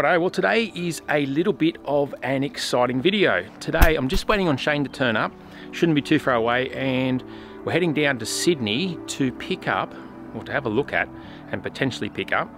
Righto, well today is a little bit of an exciting video. Today I'm just waiting on Shane to turn up, shouldn't be too far away, and we're heading down to Sydney to pick up, or to have a look at, and potentially pick up,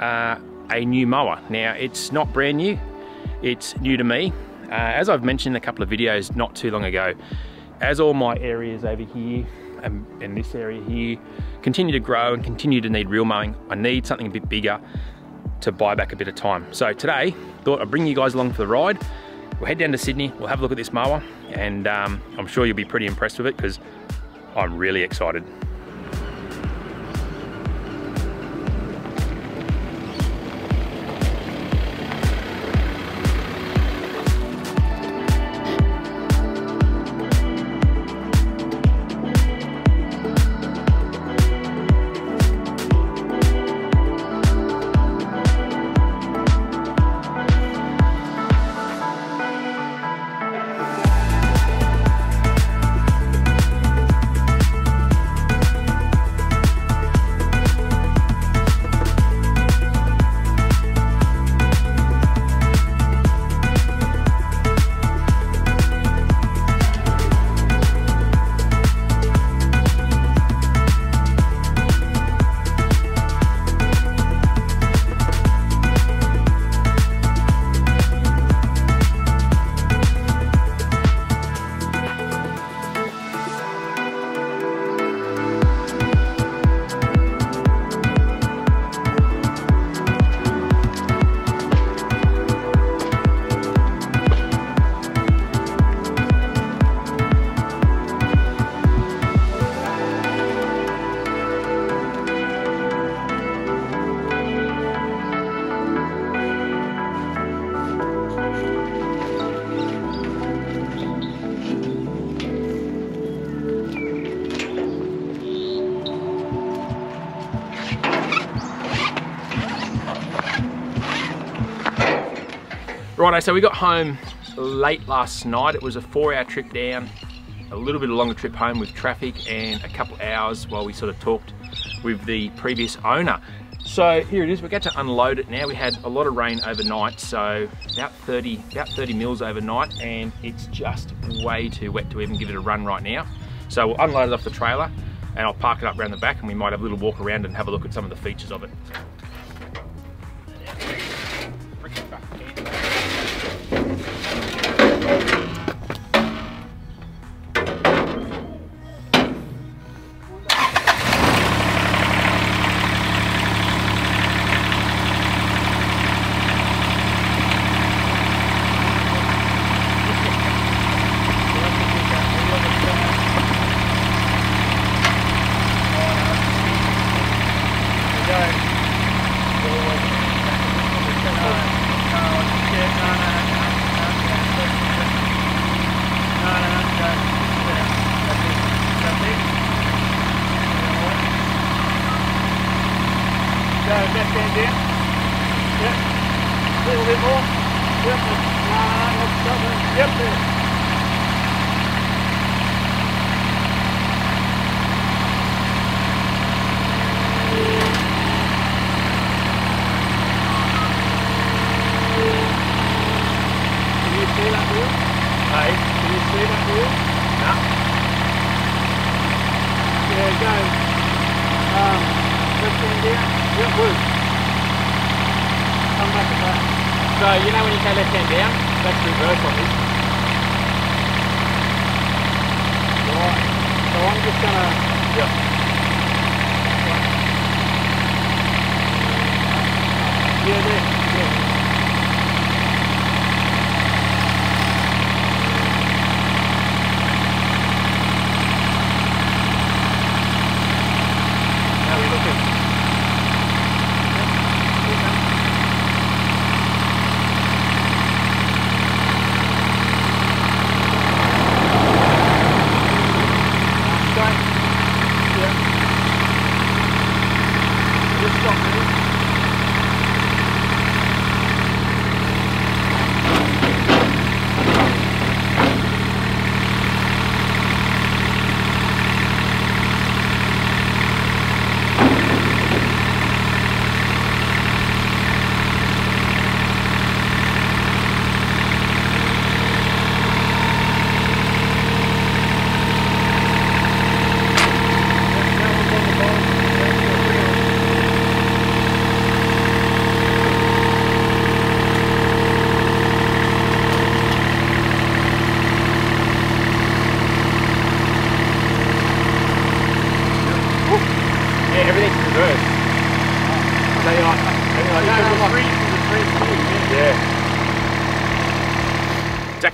uh, a new mower. Now it's not brand new, it's new to me. Uh, as I've mentioned in a couple of videos not too long ago, as all my areas over here and, and this area here continue to grow and continue to need real mowing, I need something a bit bigger to buy back a bit of time. So today, thought I'd bring you guys along for the ride. We'll head down to Sydney, we'll have a look at this mower, and um, I'm sure you'll be pretty impressed with it because I'm really excited. Righto, so we got home late last night. It was a four hour trip down, a little bit of longer trip home with traffic and a couple hours while we sort of talked with the previous owner. So here it is, we got to unload it now. We had a lot of rain overnight, so about 30, about 30 mils overnight, and it's just way too wet to even give it a run right now. So we'll unload it off the trailer, and I'll park it up around the back, and we might have a little walk around and have a look at some of the features of it. uh, left. Yep. A little bit more. Yep. Nah, not something. Yep, there. Can you see that wheel? Hey, can you see that wheel? Nah. Yeah, go. So you know when you say left hand down, that's reverse on this. Right. So I'm just gonna yeah. Yeah, there.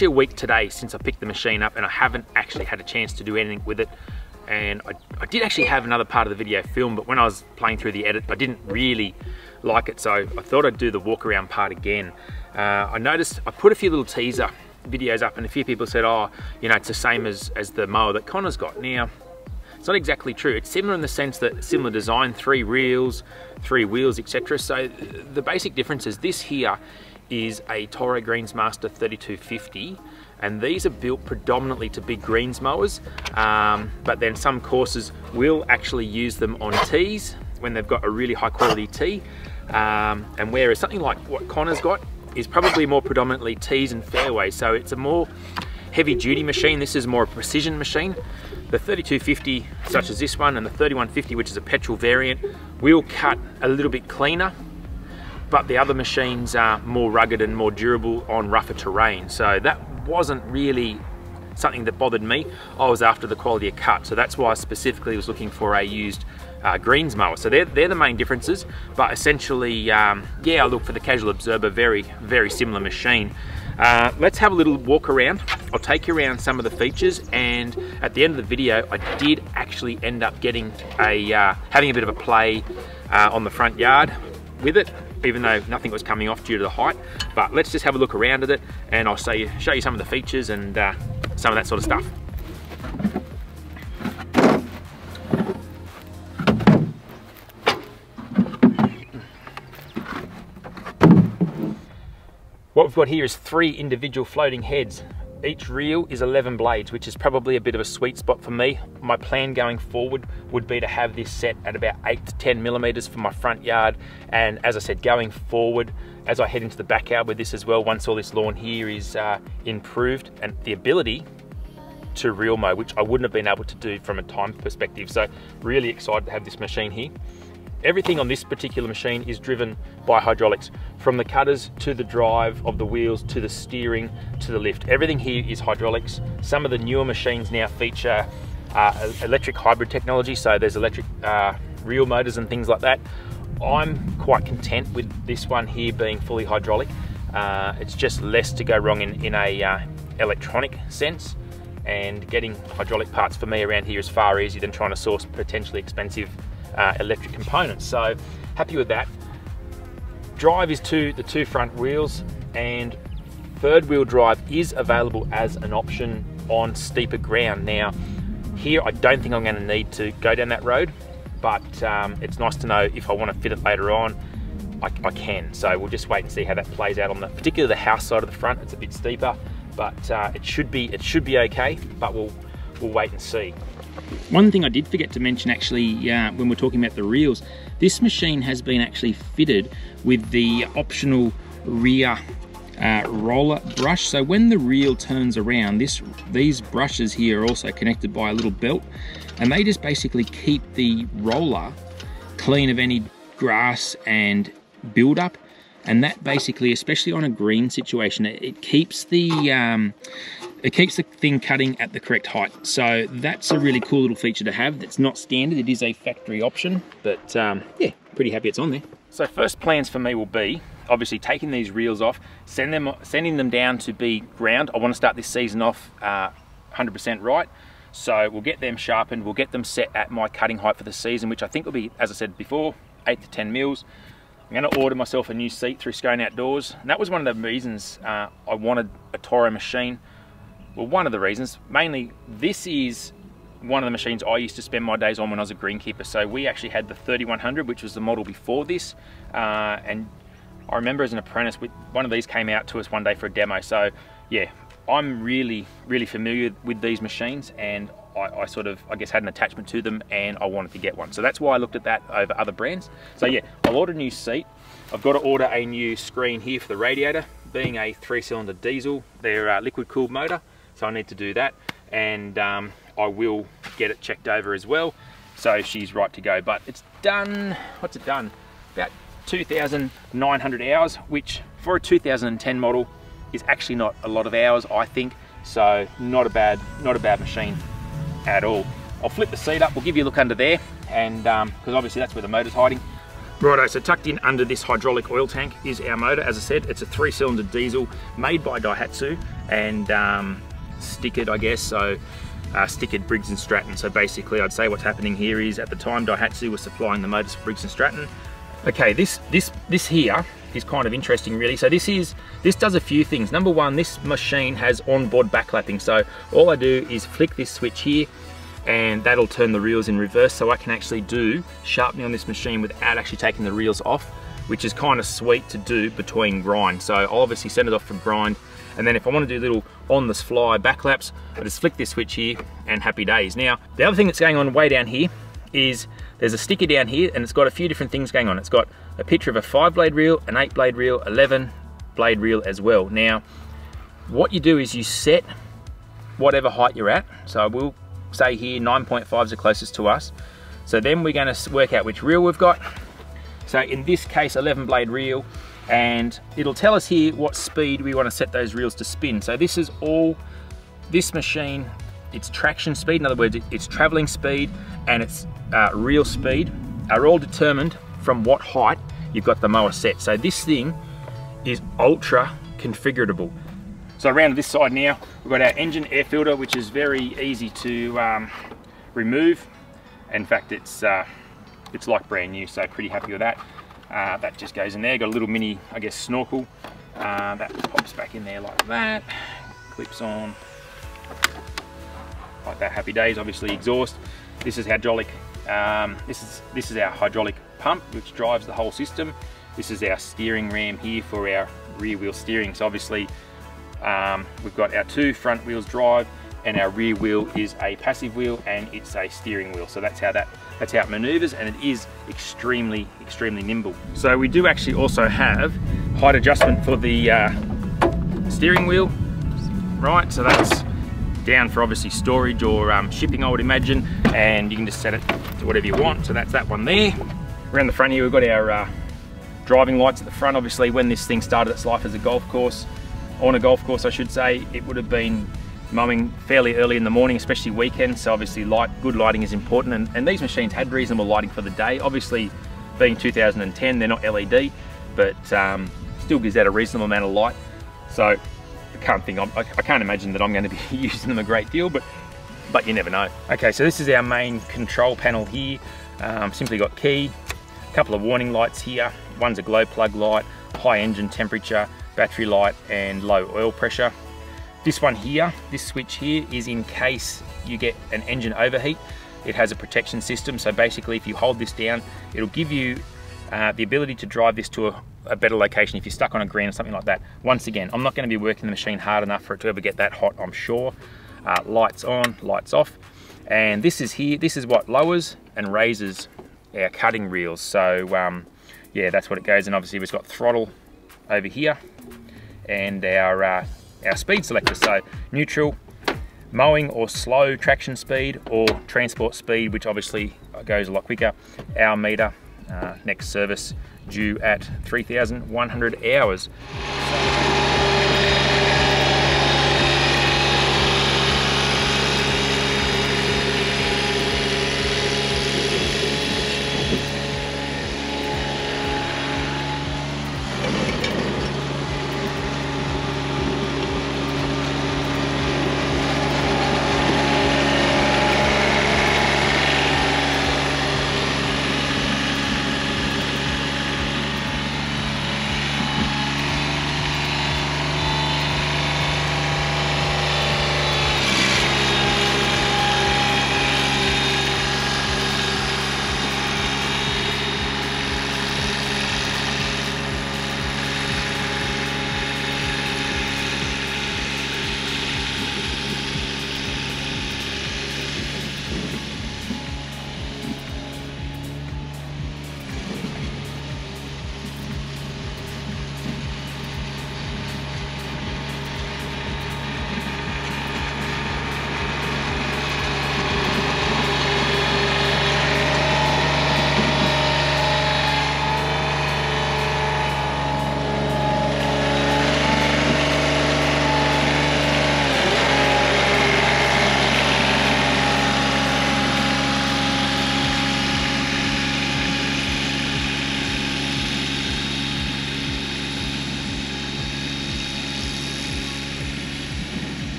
Actually a week today since I picked the machine up and I haven't actually had a chance to do anything with it. And I, I did actually have another part of the video filmed, but when I was playing through the edit, I didn't really like it. So I thought I'd do the walk around part again. Uh, I noticed, I put a few little teaser videos up and a few people said, oh, you know, it's the same as, as the mower that Connor's got. Now, it's not exactly true. It's similar in the sense that similar design, three reels, three wheels, etc. So the basic difference is this here is a Toro Greensmaster 3250 and these are built predominantly to big greens mowers um, but then some courses will actually use them on tees when they've got a really high quality tee. Um, and whereas something like what Connor's got is probably more predominantly tees and fairways so it's a more heavy duty machine. This is more a precision machine. The 3250 such as this one and the 3150 which is a petrol variant will cut a little bit cleaner but the other machines are more rugged and more durable on rougher terrain. So that wasn't really something that bothered me. I was after the quality of cut, so that's why I specifically was looking for a used uh, greens mower. So they're, they're the main differences, but essentially, um, yeah, I look for the casual observer, very, very similar machine. Uh, let's have a little walk around. I'll take you around some of the features and at the end of the video, I did actually end up getting a, uh, having a bit of a play uh, on the front yard with it even though nothing was coming off due to the height. But let's just have a look around at it and I'll show you, show you some of the features and uh, some of that sort of stuff. What we've got here is three individual floating heads each reel is 11 blades, which is probably a bit of a sweet spot for me. My plan going forward would be to have this set at about 8 to 10 millimeters for my front yard. And as I said, going forward, as I head into the backyard with this as well, once all this lawn here is uh, improved and the ability to reel mow, which I wouldn't have been able to do from a time perspective. So really excited to have this machine here. Everything on this particular machine is driven by hydraulics, from the cutters to the drive of the wheels to the steering to the lift. Everything here is hydraulics. Some of the newer machines now feature uh, electric hybrid technology, so there's electric uh, reel motors and things like that. I'm quite content with this one here being fully hydraulic. Uh, it's just less to go wrong in, in a uh, electronic sense and getting hydraulic parts for me around here is far easier than trying to source potentially expensive uh, electric components. So happy with that. Drive is to the two front wheels and third wheel drive is available as an option on steeper ground. Now here I don't think I'm going to need to go down that road but um, it's nice to know if I want to fit it later on I, I, can. So we'll just wait and see how that plays out on the, particularly the house side of the front. It's a bit steeper, but uh, it should be it should be okay. But we'll we'll wait and see. One thing I did forget to mention actually uh, when we're talking about the reels, this machine has been actually fitted with the optional rear uh, roller brush. So when the reel turns around, this these brushes here are also connected by a little belt and they just basically keep the roller clean of any grass and buildup and that basically, especially on a green situation, it, it keeps the um, it keeps the thing cutting at the correct height. So that's a really cool little feature to have. That's not standard, it is a factory option, but um, yeah, pretty happy it's on there. So first plans for me will be obviously taking these reels off, send them, sending them down to be ground. I want to start this season off 100% uh, right. So we'll get them sharpened, we'll get them set at my cutting height for the season, which I think will be, as I said before, eight to 10 mils. I'm going to order myself a new seat through Scone Outdoors. And that was one of the reasons uh, I wanted a Toro machine well, one of the reasons, mainly this is one of the machines I used to spend my days on when I was a greenkeeper. So we actually had the 3100, which was the model before this. Uh, and I remember as an apprentice, one of these came out to us one day for a demo. So yeah, I'm really, really familiar with these machines and I, I, sort of, I guess, had an attachment to them and I wanted to get one. So that's why I looked at that over other brands. So yeah, I'll order a new seat. I've got to order a new screen here for the radiator. Being a three cylinder diesel, they're uh, liquid cooled motor. So I need to do that and um, I will get it checked over as well. So she's right to go, but it's done, what's it done? About 2,900 hours, which for a 2010 model is actually not a lot of hours, I think. So not a bad, not a bad machine at all. I'll flip the seat up, we'll give you a look under there, and because um, obviously that's where the motor's hiding. Righto, so tucked in under this hydraulic oil tank is our motor. As I said, it's a three cylinder diesel made by Daihatsu and um, stickered, I guess. So uh, stickered Briggs & Stratton. So basically I'd say what's happening here is at the time Daihatsu was supplying the motors for Briggs & Stratton. Okay, this, this, this here is kind of interesting really. So this is, this does a few things. Number one, this machine has onboard backlapping. So all I do is flick this switch here and that'll turn the reels in reverse so I can actually do sharpening on this machine without actually taking the reels off which is kind of sweet to do between grind so I'll obviously send it off for grind and then if I want to do little on the fly backlaps I just flick this switch here and happy days now the other thing that's going on way down here is there's a sticker down here and it's got a few different things going on it's got a picture of a five blade reel an eight blade reel 11 blade reel as well now what you do is you set whatever height you're at so I will say here 9.5 is the closest to us. So then we're gonna work out which reel we've got. So in this case, 11 blade reel, and it'll tell us here what speed we wanna set those reels to spin. So this is all, this machine, its traction speed, in other words, its traveling speed and its uh, reel speed are all determined from what height you've got the mower set. So this thing is ultra configurable. So around this side now, we've got our engine air filter, which is very easy to um, remove. In fact, it's uh, it's like brand new, so pretty happy with that. Uh, that just goes in there. Got a little mini, I guess, snorkel. Uh, that pops back in there like that. Clips on like that. Happy days. Obviously exhaust. This is hydraulic. Um, this is this is our hydraulic pump, which drives the whole system. This is our steering ram here for our rear wheel steering. So obviously um, we've got our two front wheels drive and our rear wheel is a passive wheel and it's a steering wheel. So that's how that that's how it maneuvers and it is extremely, extremely nimble. So we do actually also have height adjustment for the uh, steering wheel, right? So that's down for obviously storage or um, shipping, I would imagine, and you can just set it to whatever you want. So that's that one there. Around the front here, we've got our uh, driving lights at the front. Obviously, when this thing started its life as a golf course, on a golf course I should say, it would have been mowing fairly early in the morning, especially weekends, so obviously light, good lighting is important, and, and these machines had reasonable lighting for the day. Obviously, being 2010, they're not LED, but um, still gives out a reasonable amount of light. So I can't think, I, I can't imagine that I'm going to be using them a great deal, but but you never know. Okay, so this is our main control panel here. Um, simply got key, a couple of warning lights here. One's a glow plug light, high engine temperature, battery light and low oil pressure. This one here, this switch here is in case you get an engine overheat. It has a protection system, so basically if you hold this down, it'll give you uh, the ability to drive this to a, a, better location if you're stuck on a green or something like that. Once again, I'm not going to be working the machine hard enough for it to ever get that hot, I'm sure. Uh, lights on, lights off. And this is here, this is what lowers and raises our cutting reels. So um, yeah, that's what it goes. And obviously we've got throttle over here and our, uh, our speed selector. So neutral, mowing or slow traction speed or transport speed, which obviously goes a lot quicker. Hour meter, uh, next service due at 3,100 hours.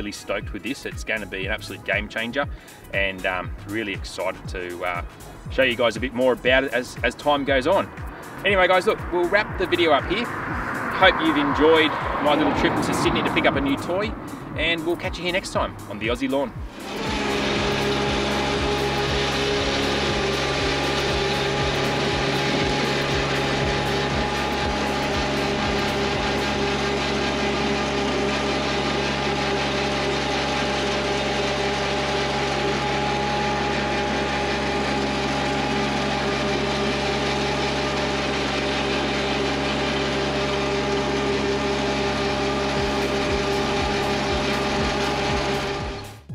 Really stoked with this. It's going to be an absolute game changer and um, really excited to uh, show you guys a bit more about it as, as time goes on. Anyway guys, look, we'll wrap the video up here. Hope you've enjoyed my little trip to Sydney to pick up a new toy and we'll catch you here next time on the Aussie Lawn.